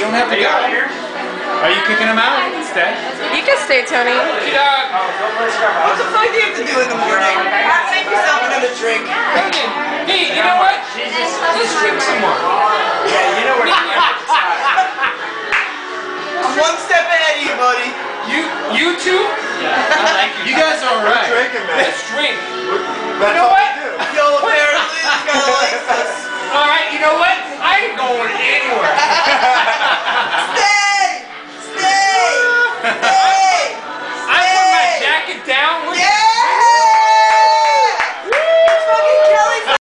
You don't have to go. Are you kicking him out? He can stay. You can stay, Tony. What the fuck do you have to do in the morning? Make yourself another drink. Hey, you know what? Let's drink some more. Yeah, you know where I'm one step ahead of you, buddy. You, you two? I like you. You guys are alright. Drinking, man. Let's drink. That's know what?